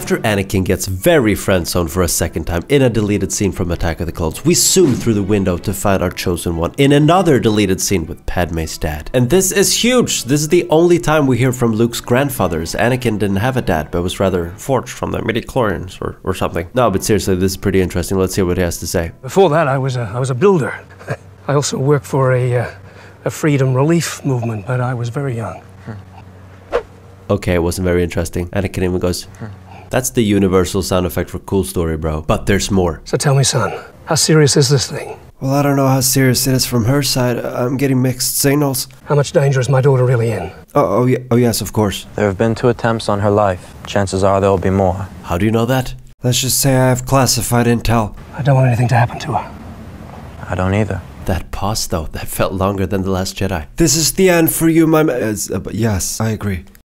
After Anakin gets very friend-zoned for a second time in a deleted scene from Attack of the Clones, we zoom through the window to find our chosen one in another deleted scene with Padme's dad. And this is huge! This is the only time we hear from Luke's grandfathers. Anakin didn't have a dad, but was rather forged from the midi-chlorians or, or something. No, but seriously, this is pretty interesting. Let's hear what he has to say. Before that, I was a, I was a builder. I also worked for a, uh, a freedom relief movement, but I was very young. Okay, it wasn't very interesting. Anakin even goes, That's the universal sound effect for cool story, bro. But there's more. So tell me, son, how serious is this thing? Well, I don't know how serious it is from her side. I'm getting mixed signals. How much danger is my daughter really in? Oh, oh, yeah, oh yes, of course. There have been two attempts on her life. Chances are there will be more. How do you know that? Let's just say I have classified intel. I don't want anything to happen to her. I don't either. That pause, though, that felt longer than The Last Jedi. This is the end for you, my ma- uh, s- but yes, I agree.